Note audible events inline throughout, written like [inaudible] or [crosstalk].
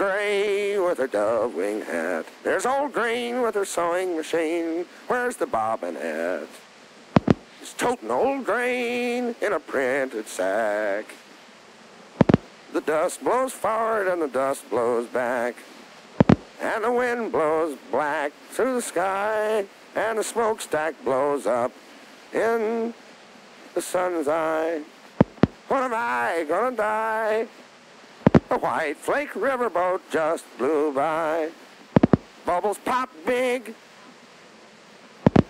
gray with her dove wing hat. There's old green with her sewing machine. Where's the bobbin at? She's toting old grain in a printed sack. The dust blows forward and the dust blows back. And the wind blows black through the sky. And the smokestack blows up in the sun's eye. When am I gonna die? A white flake riverboat just blew by. Bubbles pop big.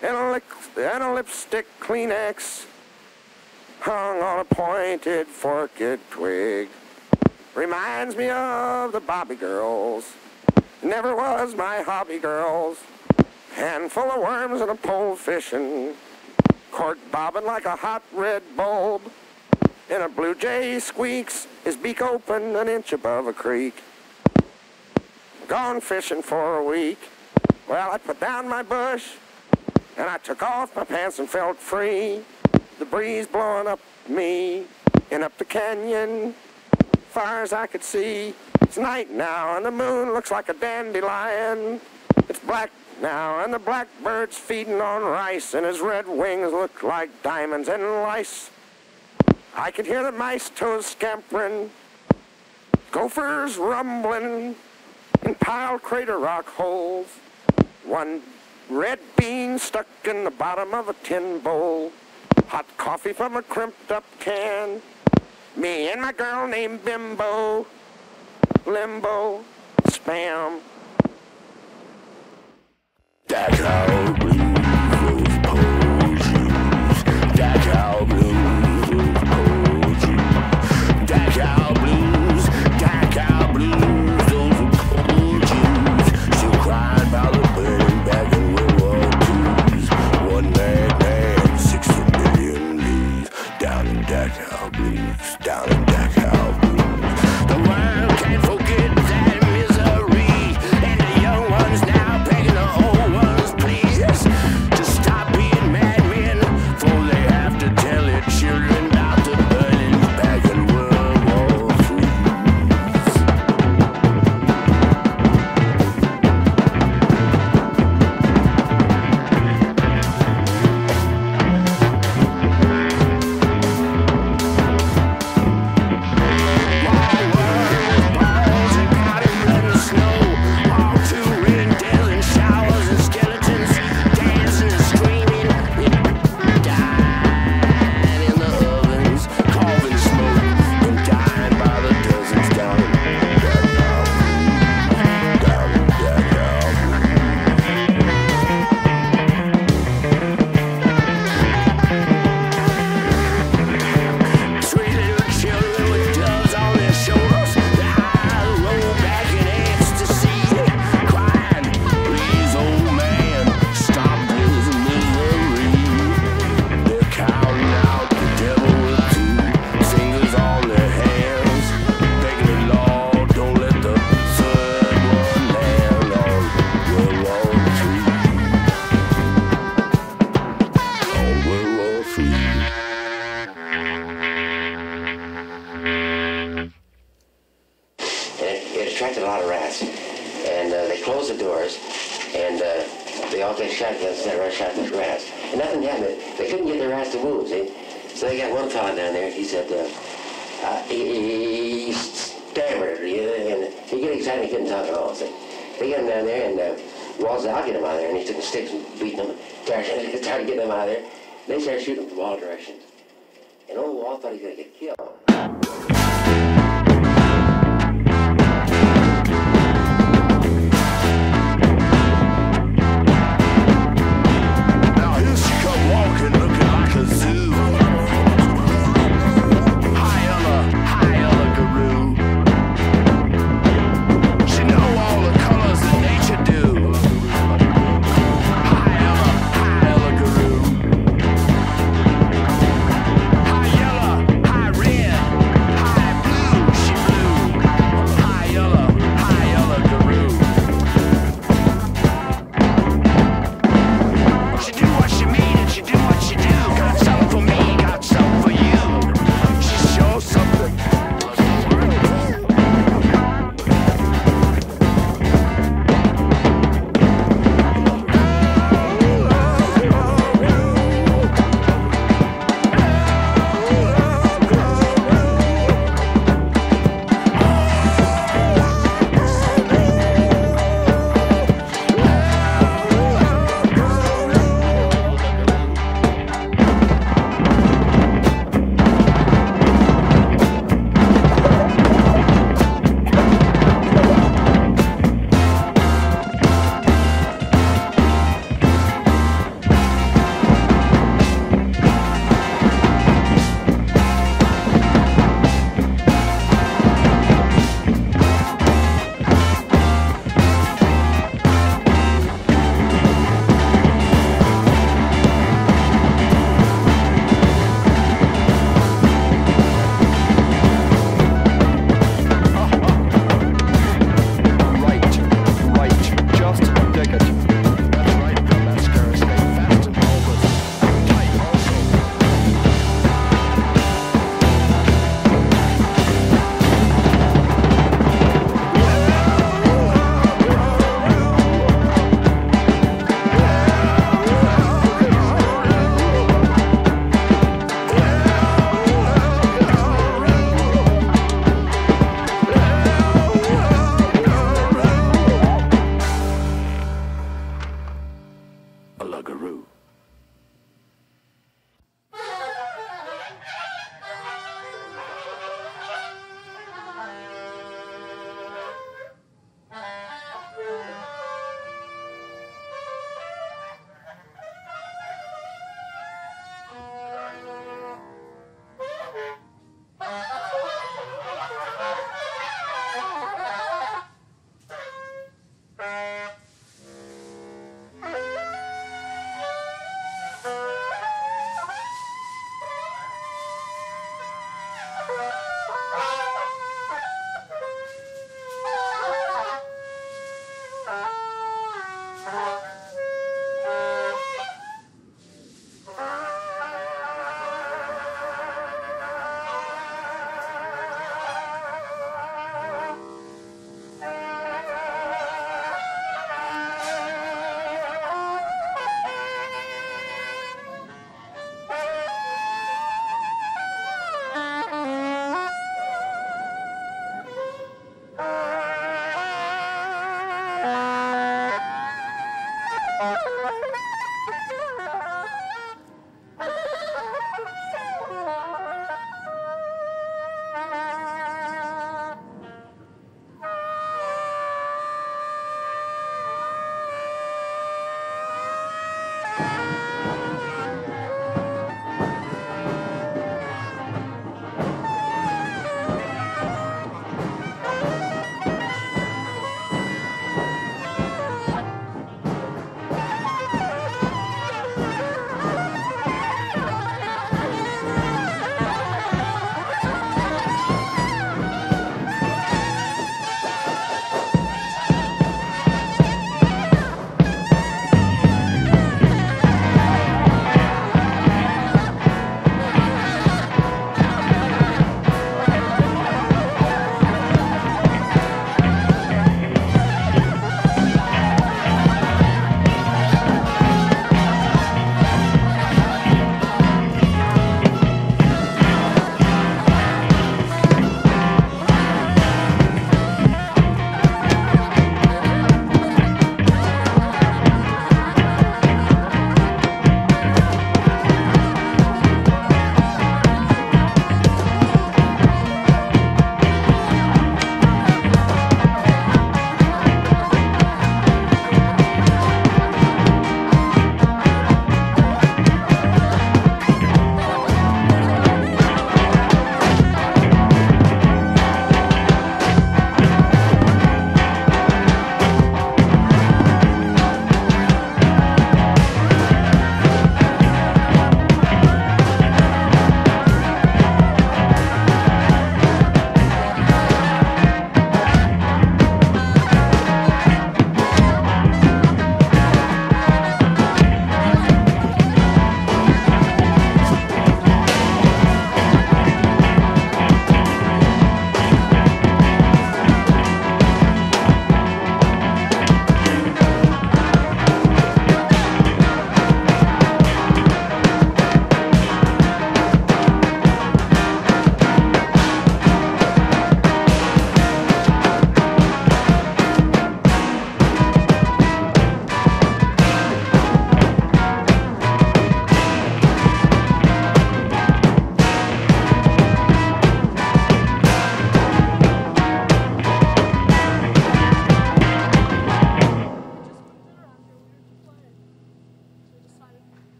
And a, and a lipstick Kleenex hung on a pointed forked twig. Reminds me of the Bobby girls. Never was my hobby girls. Handful of worms and a pole fishing. Court bobbing like a hot red bulb. And a blue jay squeaks, his beak open an inch above a creek. Gone fishing for a week. Well, I put down my bush, and I took off my pants and felt free. The breeze blowing up me, and up the canyon, far as I could see. It's night now, and the moon looks like a dandelion. It's black now, and the blackbird's feeding on rice, and his red wings look like diamonds and lice. I can hear the mice toes scampering, gophers rumbling in piled crater rock holes. One red bean stuck in the bottom of a tin bowl. Hot coffee from a crimped up can. Me and my girl named Bimbo. Limbo. Spam. That's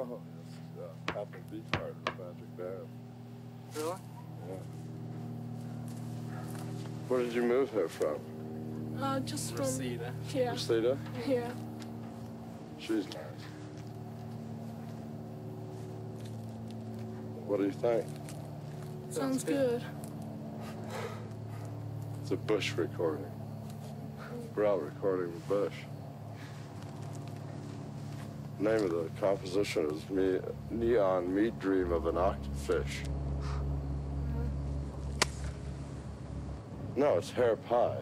Oh, yes, uh, Papa Beach part of Patrick Dab. Really? Yeah. Where did you move here from? Uh, just from... Reseda. Yeah. Reseda? Yeah. She's nice. What do you think? Sounds good. It's a Bush recording. We're out recording with Bush. Name of the composition is me, Neon Meat Dream of an Octafish. No, it's hair pie.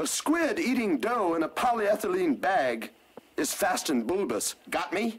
A squid eating dough in a polyethylene bag is fast and bulbous. Got me?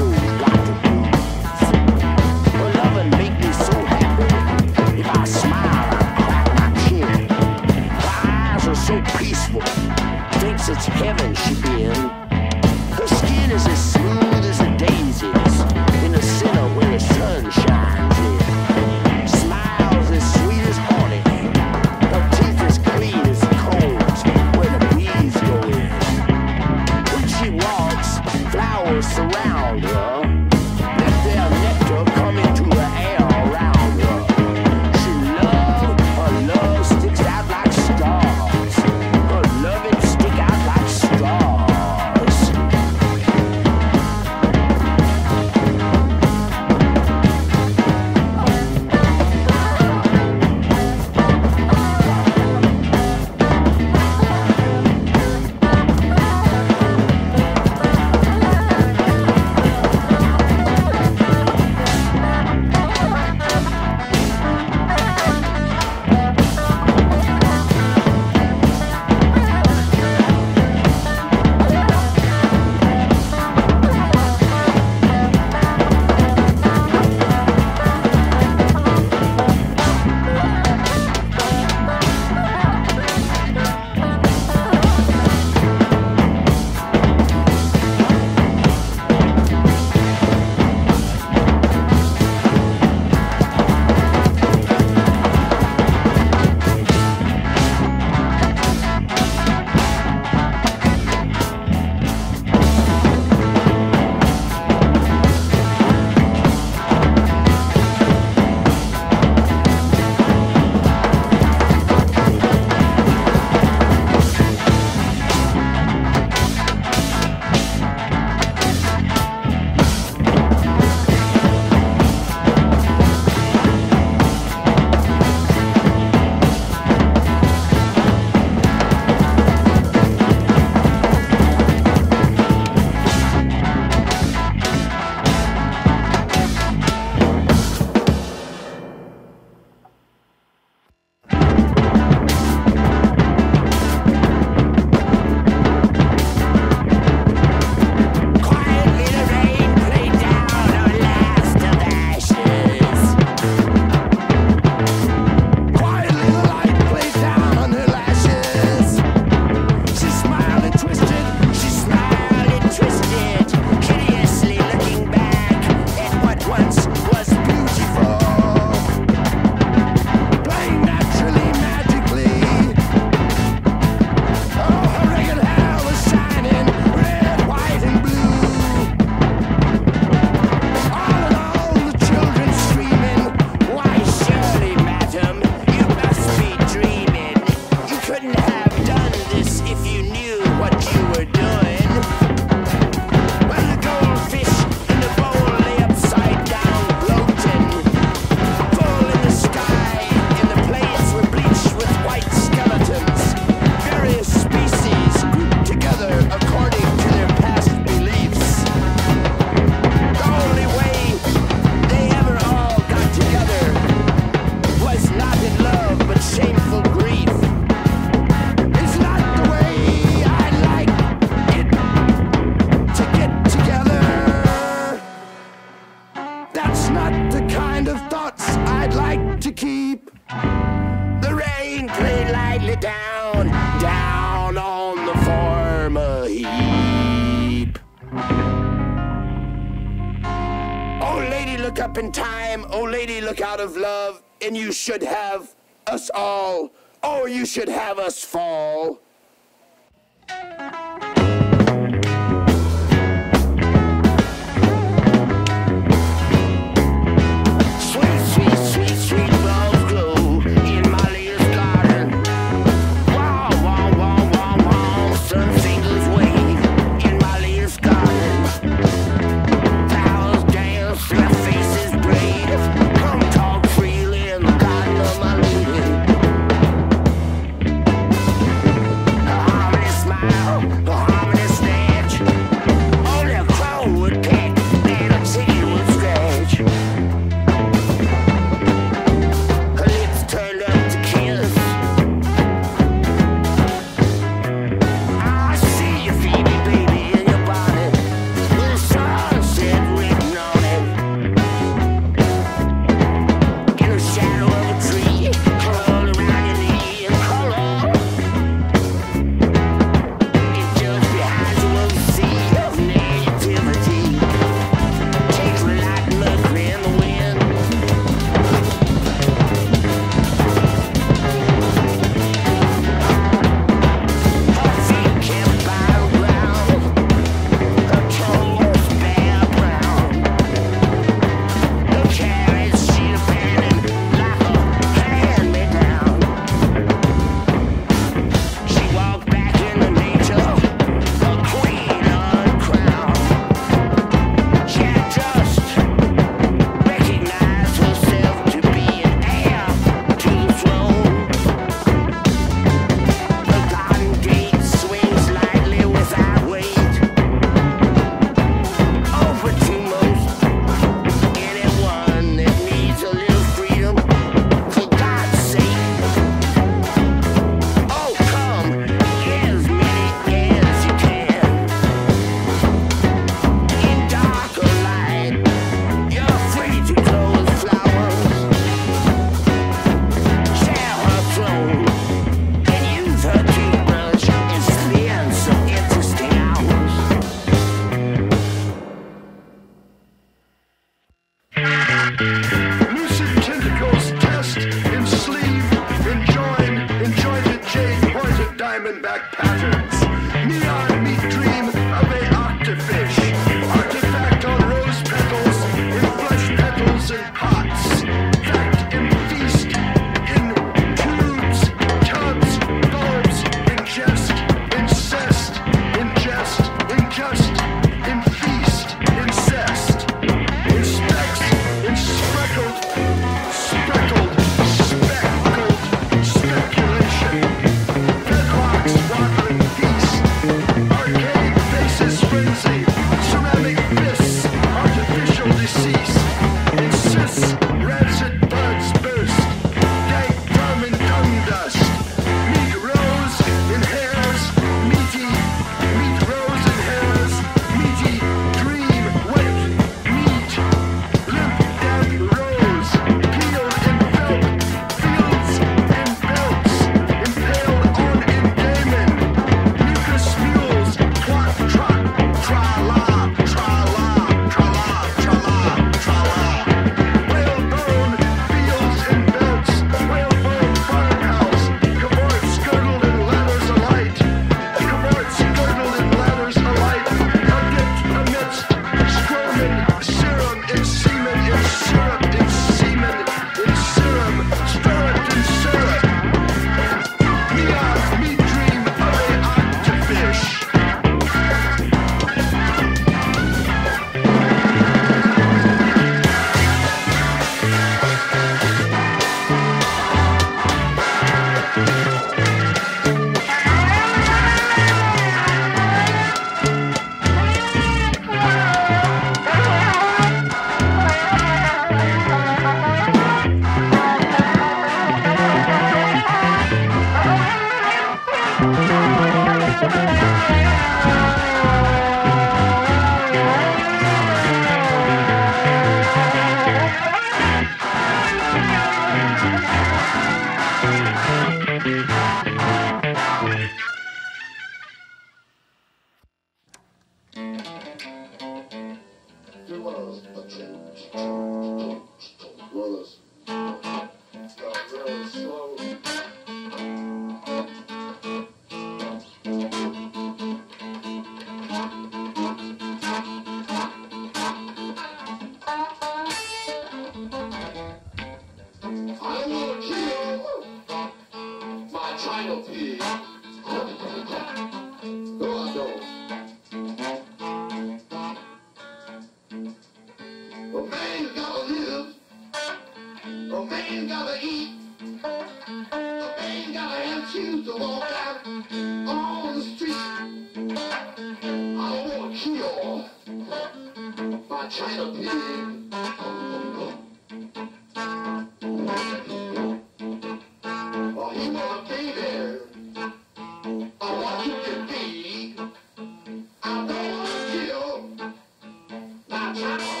My China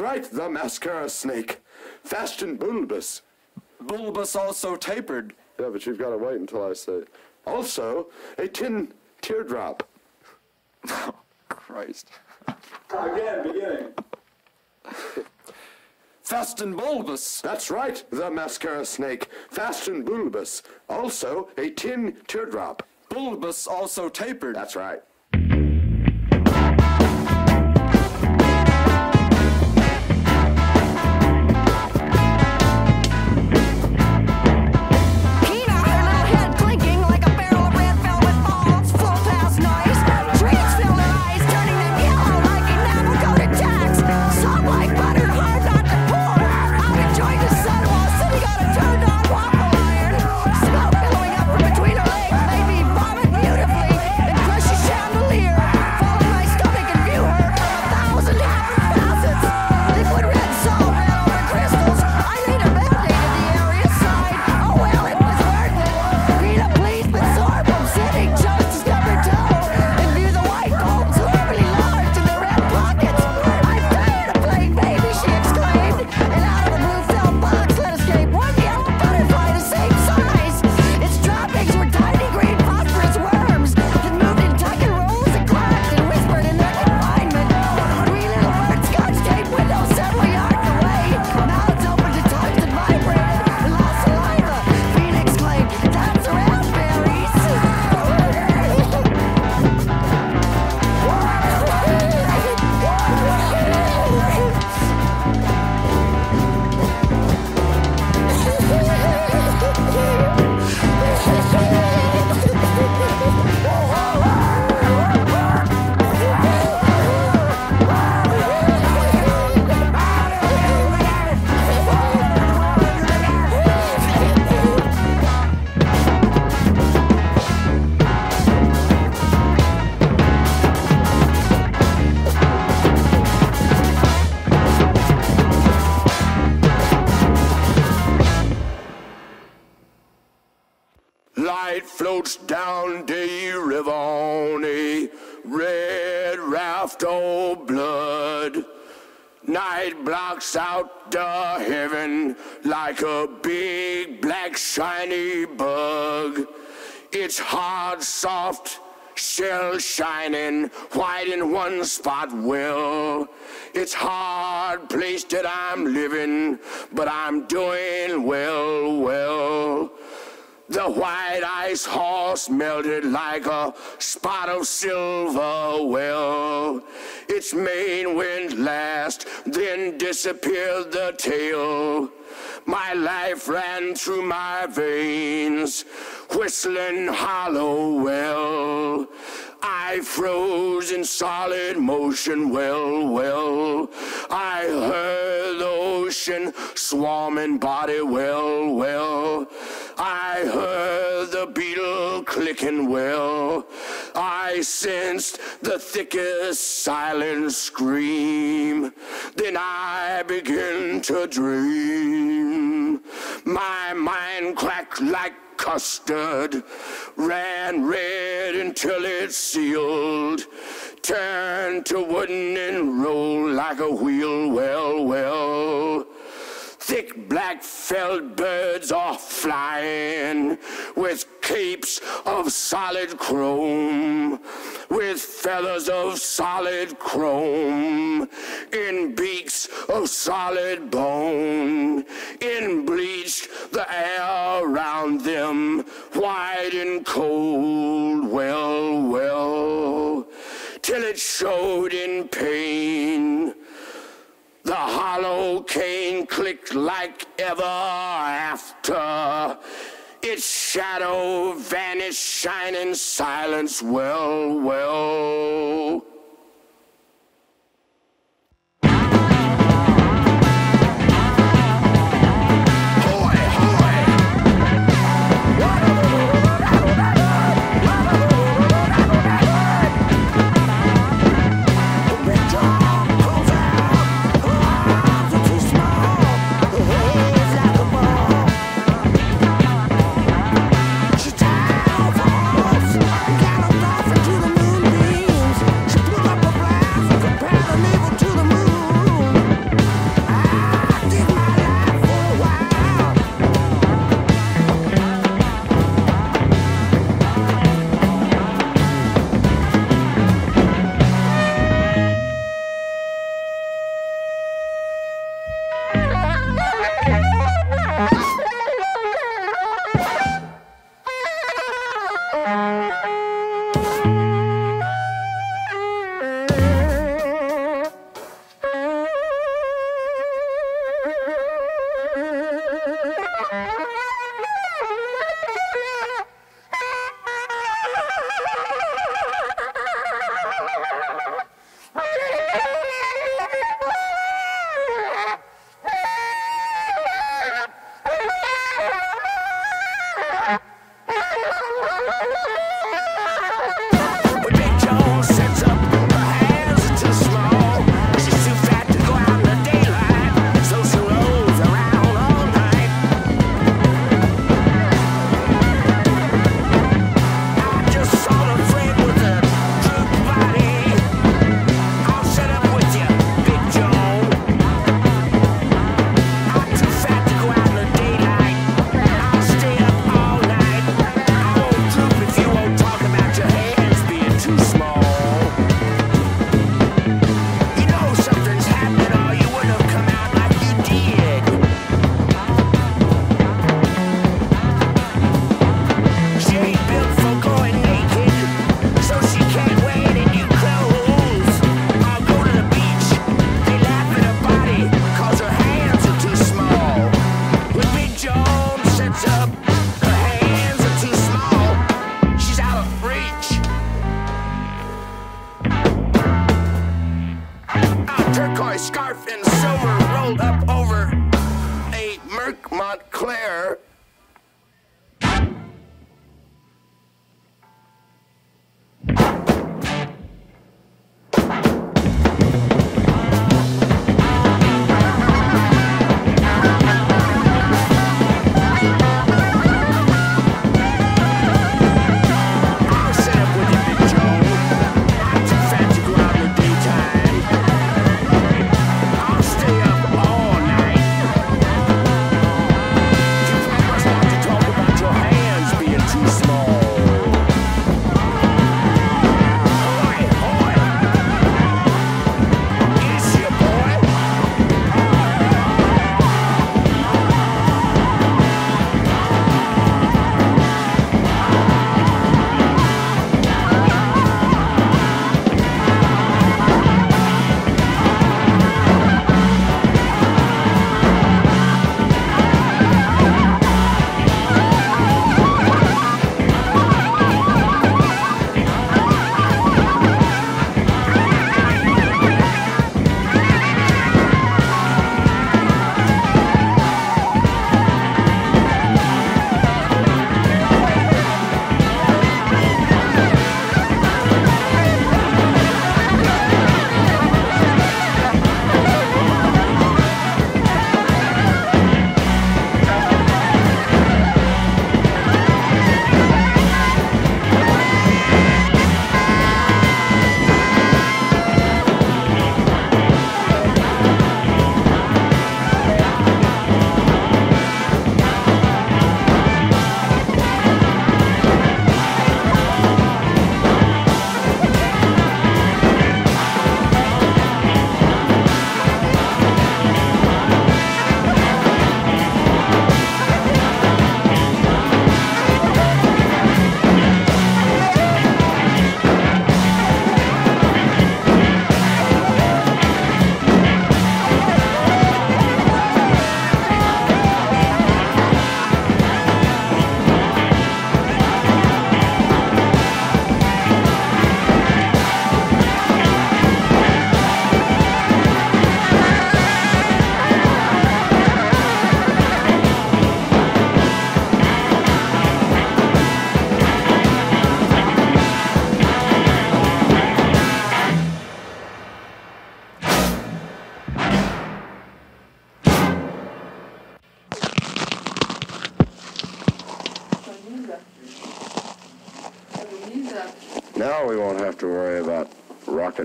right, the mascara snake. Fast and bulbous. Bulbous also tapered. Yeah, but you've got to wait until I say. Also, a tin teardrop. Oh, Christ. Again, beginning. Fast and bulbous. That's right, the mascara snake. Fast and bulbous. Also, a tin teardrop. Bulbous also tapered. That's right. Like a big black shiny bug. It's hard, soft, shell shining, white in one spot. Well, it's hard place that I'm living, but I'm doing well, well. The white ice horse melted like a spot of silver. Well, its main went last, then disappeared the tail. My life ran through my veins, whistling hollow. Well, I froze in solid motion. Well, well, I heard the ocean swarming body. Well, well, I heard the beetle clicking. Well, I sensed the thickest silent scream. Then I began to dream. My mind cracked like custard, ran red until it sealed, turned to wooden and rolled like a wheel. Well, well. Thick black felt birds are flying with capes of solid chrome, with feathers of solid chrome, in beaks of solid bone, in bleached the air around them, white and cold. Well, well, till it showed in pain. The hollow cane clicked like ever after. Its shadow vanished, shining silence. Well, well.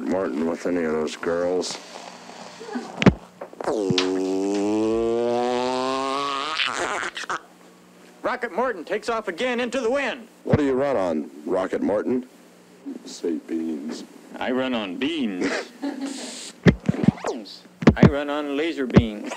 Martin with any of those girls. Rocket Morton takes off again into the wind. What do you run on, Rocket Morton? Say beans. I run on beans. [laughs] I run on laser beams.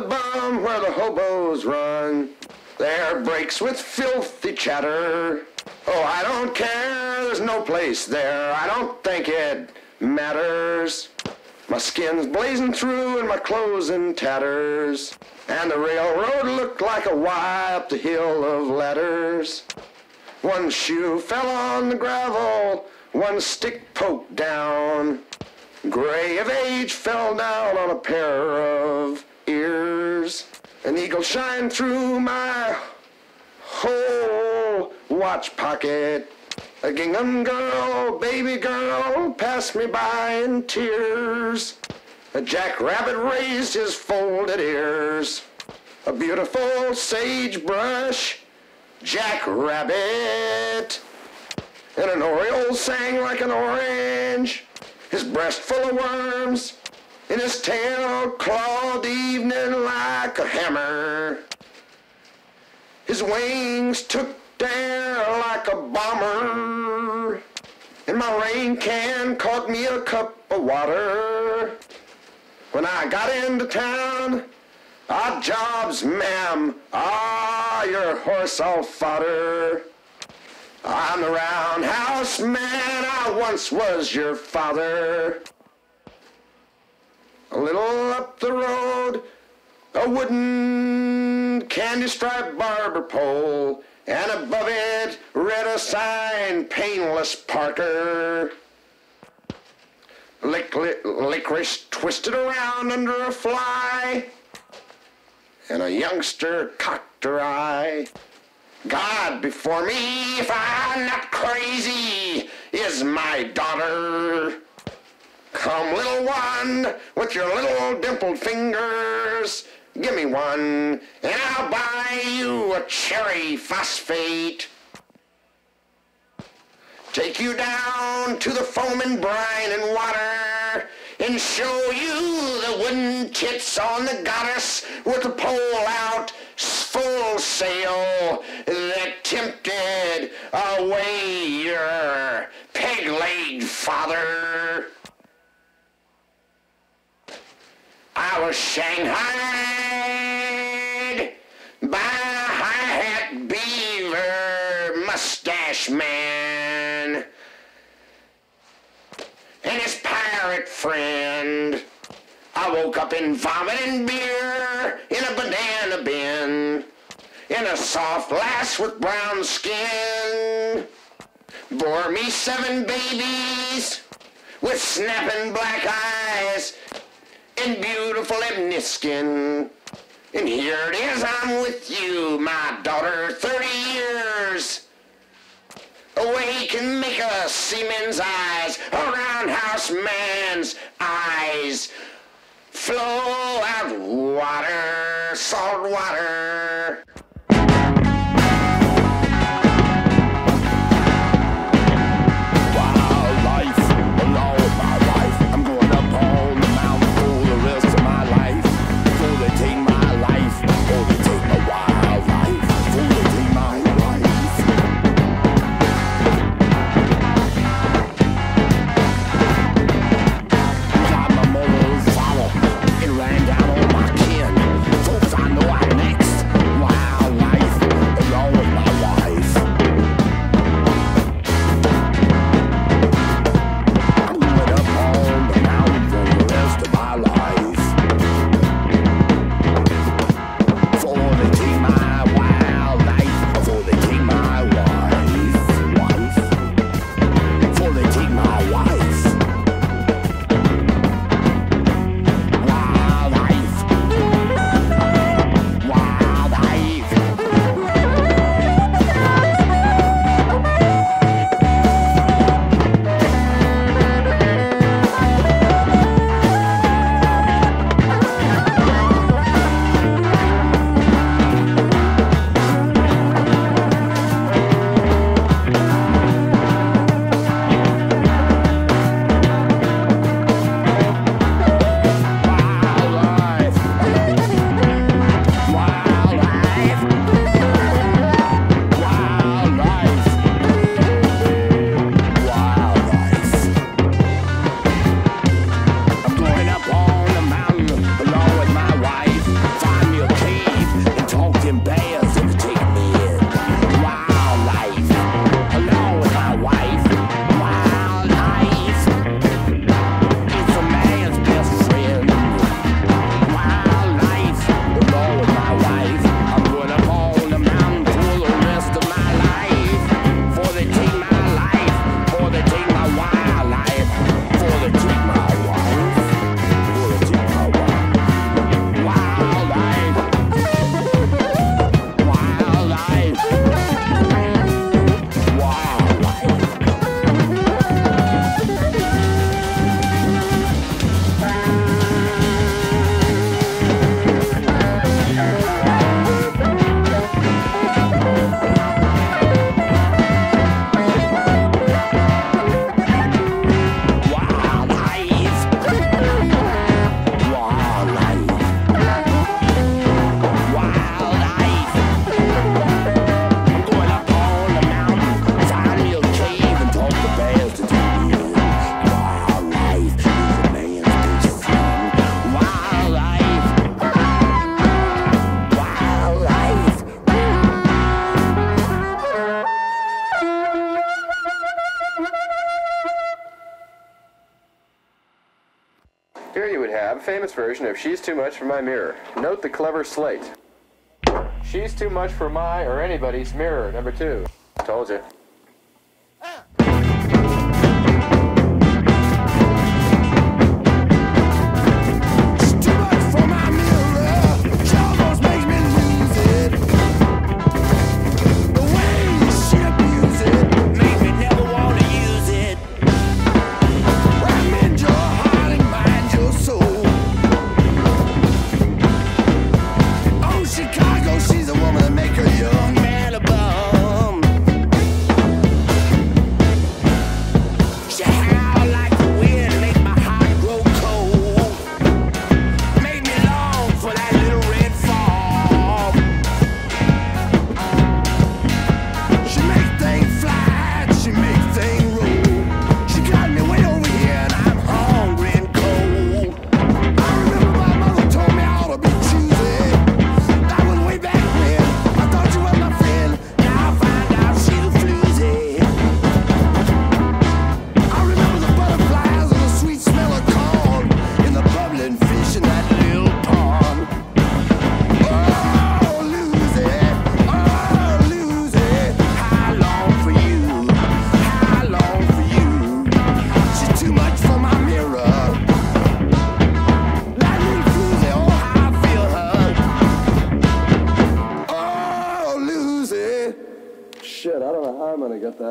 The bum where the hobos run. There breaks with filthy chatter. Oh, I don't care, there's no place there. I don't think it matters. My skin's blazing through and my clothes in tatters. And the railroad looked like a Y up the hill of letters. One shoe fell on the gravel, one stick poked down. Gray of age fell down on a pair of ears. An eagle shined through my whole watch pocket. A gingham girl, baby girl, passed me by in tears. A jackrabbit raised his folded ears. A beautiful sagebrush jackrabbit. And an oriole sang like an orange, his breast full of worms, and his tail clawed the evening like a hammer. His wings took there like a bomber, and my rain can caught me a cup of water. When I got into town, odd jobs, ma'am, ah, your horse all fodder. I'm the roundhouse man, I once was your father. A little up the road, a wooden candy striped barber pole, and above it read a sign, Painless Parker. Lic- licorice twisted around under a fly, and a youngster cocked her eye. God before me, if I'm not crazy, is my daughter. Come, little one, with your little dimpled fingers. Give me one, and I'll buy you a cherry phosphate. Take you down to the foaming brine and water and show you the wooden tits on the goddess with the pole out full sail that tempted away your peg-legged father. I was shanghaied by a high-hat beaver mustache man and his pirate friend. I woke up in vomit and beer in a banana bin in a soft lass with brown skin. Bore me seven babies with snapping black eyes and beautiful skin. And here it is, I'm with you, my daughter, 30 years. Away can make a seaman's eyes, a roundhouse man's eyes. Flow out water, salt water. famous version of She's Too Much for My Mirror. Note the clever slate. She's Too Much for My or Anybody's Mirror, number two. Told you. Ah.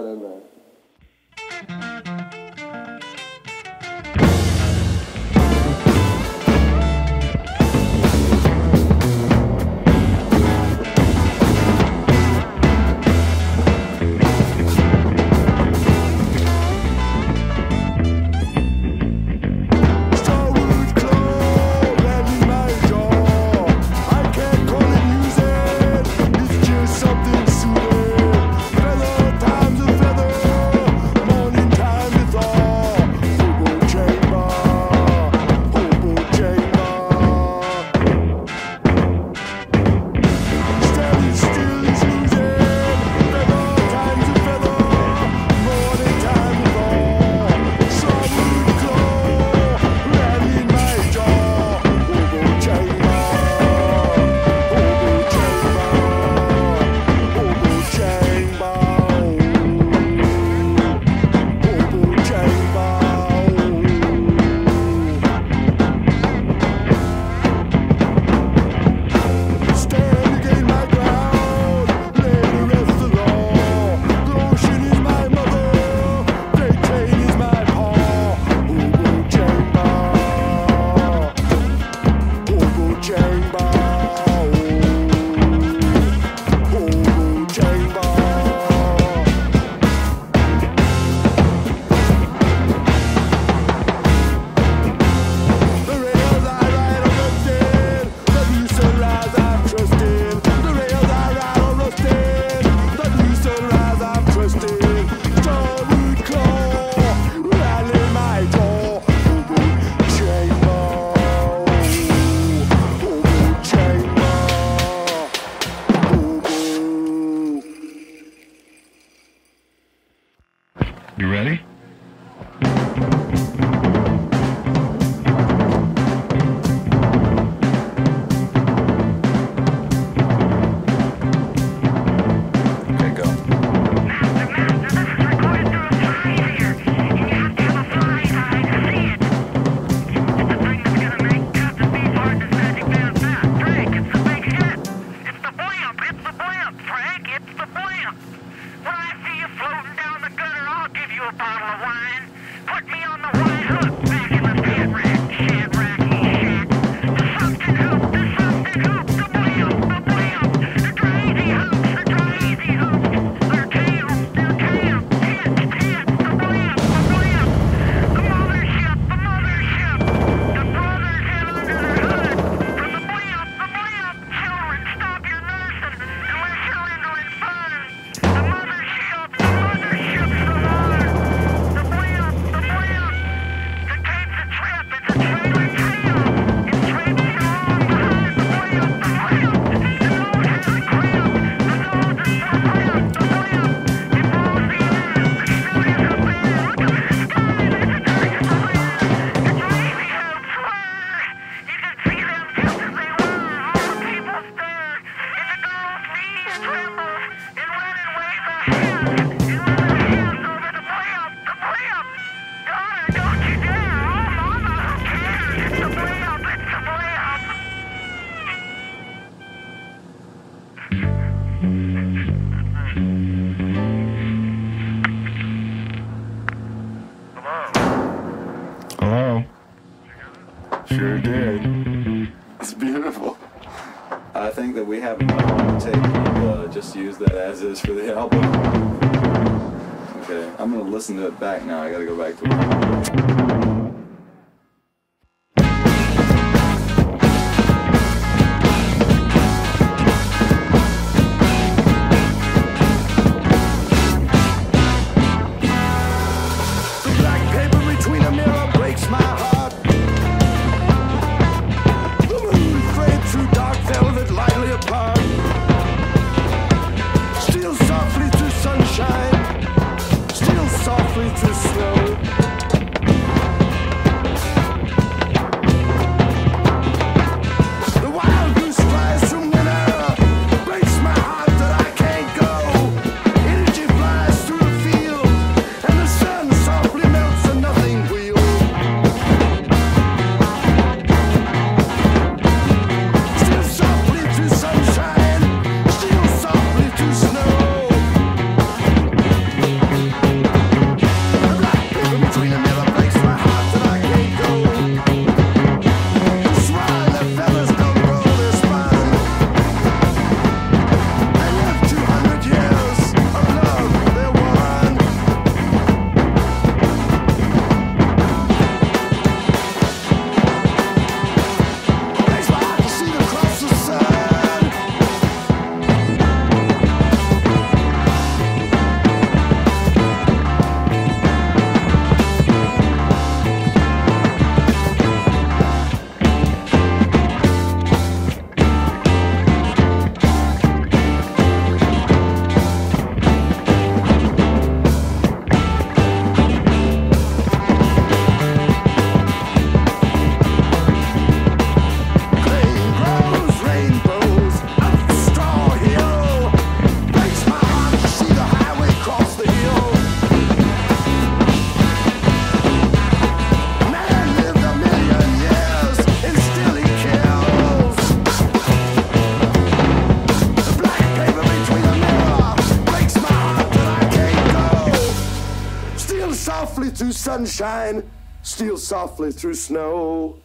不能 is for the album. Okay, I'm gonna listen to it back now. I gotta go back to it. sunshine steals softly through snow.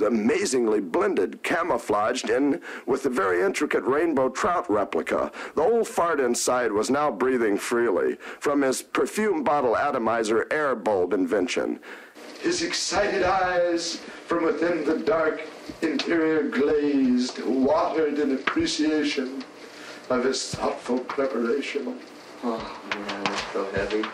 smooth, amazingly blended, camouflaged in with the very intricate rainbow trout replica. The old fart inside was now breathing freely from his perfume bottle atomizer air bulb invention. His excited eyes from within the dark interior glazed, watered in appreciation of his thoughtful preparation. Oh, man, it's so heavy.